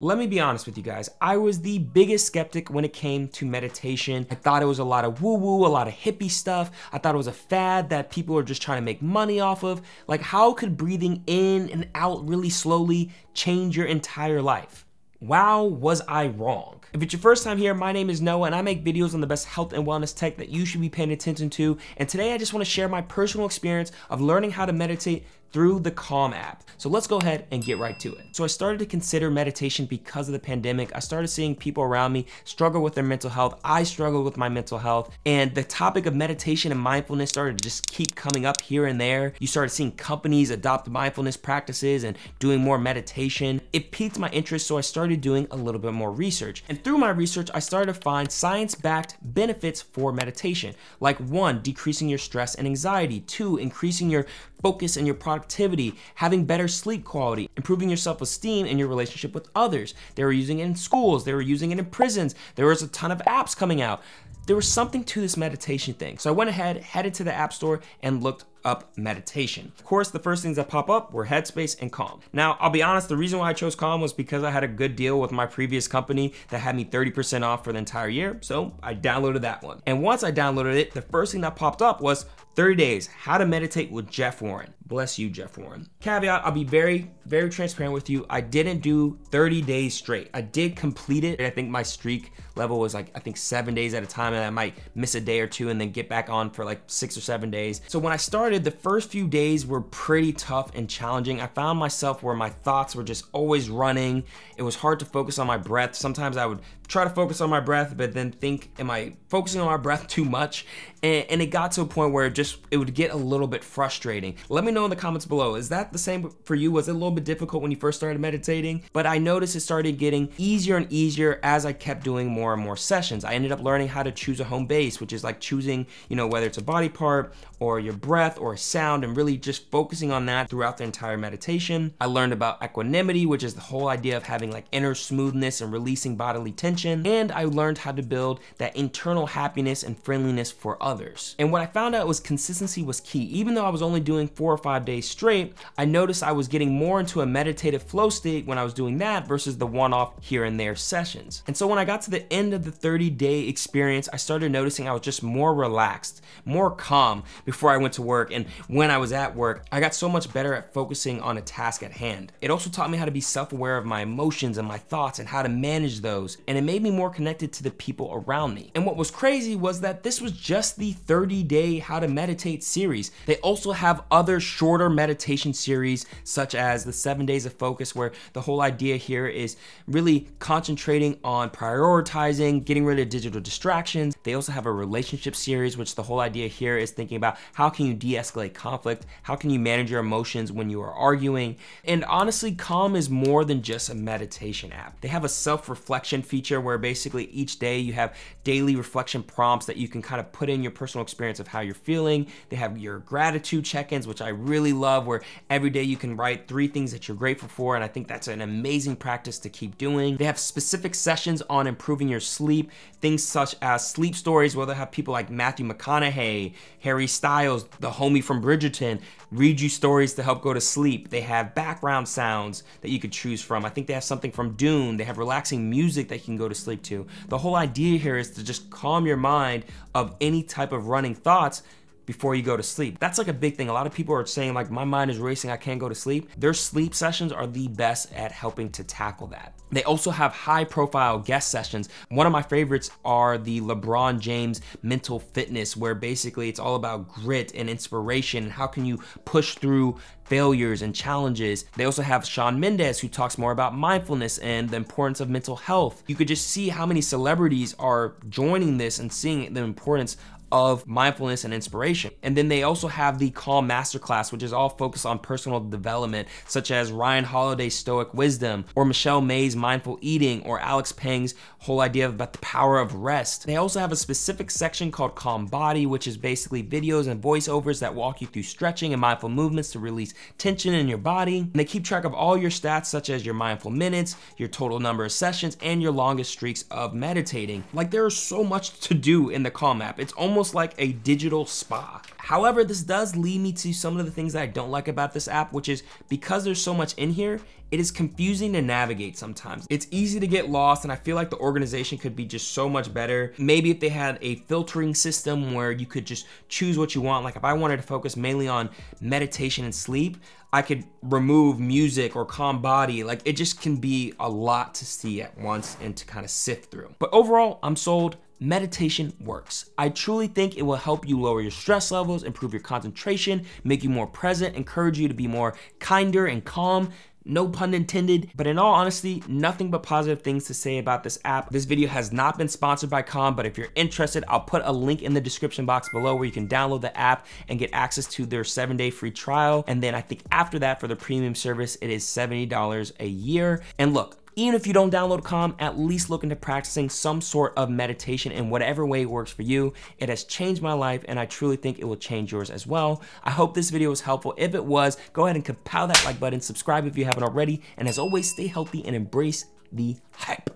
Let me be honest with you guys. I was the biggest skeptic when it came to meditation. I thought it was a lot of woo woo, a lot of hippie stuff. I thought it was a fad that people are just trying to make money off of. Like, how could breathing in and out really slowly change your entire life? Wow, was I wrong. If it's your first time here, my name is Noah and I make videos on the best health and wellness tech that you should be paying attention to. And today I just wanna share my personal experience of learning how to meditate through the Calm app. So let's go ahead and get right to it. So I started to consider meditation because of the pandemic. I started seeing people around me struggle with their mental health. I struggled with my mental health and the topic of meditation and mindfulness started to just keep coming up here and there. You started seeing companies adopt mindfulness practices and doing more meditation. It piqued my interest so I started doing a little bit more research. And through my research, I started to find science-backed benefits for meditation. Like one, decreasing your stress and anxiety. Two, increasing your focus and your productivity, having better sleep quality, improving your self-esteem and your relationship with others. They were using it in schools, they were using it in prisons. There was a ton of apps coming out. There was something to this meditation thing. So I went ahead, headed to the App Store and looked up meditation. Of course, the first things that pop up were Headspace and Calm. Now, I'll be honest, the reason why I chose Calm was because I had a good deal with my previous company that had me 30% off for the entire year, so I downloaded that one. And once I downloaded it, the first thing that popped up was 30 days, how to meditate with Jeff Warren. Bless you, Jeff Warren. Caveat, I'll be very, very transparent with you. I didn't do 30 days straight. I did complete it. I think my streak level was like, I think seven days at a time and I might miss a day or two and then get back on for like six or seven days. So when I started, the first few days were pretty tough and challenging. I found myself where my thoughts were just always running. It was hard to focus on my breath. Sometimes I would try to focus on my breath, but then think, am I focusing on my breath too much? And, and, it got to a point where it just, it would get a little bit frustrating. Let me know in the comments below, is that the same for you? Was it a little bit difficult when you first started meditating? But I noticed it started getting easier and easier as I kept doing more and more sessions. I ended up learning how to choose a home base, which is like choosing, you know, whether it's a body part or your breath or a sound and really just focusing on that throughout the entire meditation. I learned about equanimity, which is the whole idea of having like inner smoothness and releasing bodily tension. And I learned how to build that internal happiness and friendliness for others. And what I found out was consistency was key. Even though I was only doing four or five days straight, I noticed I was getting more into a meditative flow state when I was doing that versus the one-off here and there sessions. And so when I got to the end of the 30 day experience, I started noticing I was just more relaxed, more calm before I went to work. And when I was at work, I got so much better at focusing on a task at hand. It also taught me how to be self-aware of my emotions and my thoughts and how to manage those. And it made me more connected to the people around me. And what was crazy was that this was just the 30 day how to meditate series. They also have other shorter meditation series such as the seven days of focus where the whole idea here is really concentrating on prioritizing, getting rid of digital distractions. They also have a relationship series which the whole idea here is thinking about how can you de-escalate conflict? How can you manage your emotions when you are arguing? And honestly, Calm is more than just a meditation app. They have a self-reflection feature where basically each day you have daily reflection prompts that you can kind of put in your personal experience of how you're feeling. They have your gratitude check-ins, which I really love, where every day you can write three things that you're grateful for, and I think that's an amazing practice to keep doing. They have specific sessions on improving your sleep, things such as sleep stories, where they have people like Matthew McConaughey, Harry Styles, the homie from Bridgerton, read you stories to help go to sleep. They have background sounds that you could choose from. I think they have something from Dune. They have relaxing music that you can go to sleep to. The whole idea here is to just calm your mind of any type of running thoughts before you go to sleep. That's like a big thing. A lot of people are saying like, my mind is racing, I can't go to sleep. Their sleep sessions are the best at helping to tackle that. They also have high profile guest sessions. One of my favorites are the LeBron James mental fitness, where basically it's all about grit and inspiration and how can you push through failures and challenges. They also have Shawn Mendes who talks more about mindfulness and the importance of mental health. You could just see how many celebrities are joining this and seeing the importance of mindfulness and inspiration. And then they also have the Calm Masterclass, which is all focused on personal development, such as Ryan Holiday's Stoic Wisdom, or Michelle May's Mindful Eating, or Alex Pang's whole idea about the power of rest. They also have a specific section called Calm Body, which is basically videos and voiceovers that walk you through stretching and mindful movements to release tension in your body. And they keep track of all your stats, such as your mindful minutes, your total number of sessions, and your longest streaks of meditating. Like there is so much to do in the Calm app. It's almost almost like a digital spa. However, this does lead me to some of the things that I don't like about this app, which is because there's so much in here, it is confusing to navigate sometimes. It's easy to get lost and I feel like the organization could be just so much better. Maybe if they had a filtering system where you could just choose what you want. Like if I wanted to focus mainly on meditation and sleep, I could remove music or calm body. Like it just can be a lot to see at once and to kind of sift through. But overall, I'm sold meditation works. I truly think it will help you lower your stress levels, improve your concentration, make you more present, encourage you to be more kinder and calm, no pun intended. But in all honesty, nothing but positive things to say about this app. This video has not been sponsored by Calm, but if you're interested, I'll put a link in the description box below where you can download the app and get access to their seven day free trial. And then I think after that for the premium service, it is $70 a year. And look, even if you don't download Calm, at least look into practicing some sort of meditation in whatever way works for you. It has changed my life and I truly think it will change yours as well. I hope this video was helpful. If it was, go ahead and compile that like button, subscribe if you haven't already, and as always, stay healthy and embrace the hype.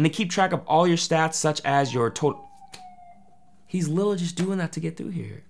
And they keep track of all your stats such as your total. He's literally just doing that to get through here.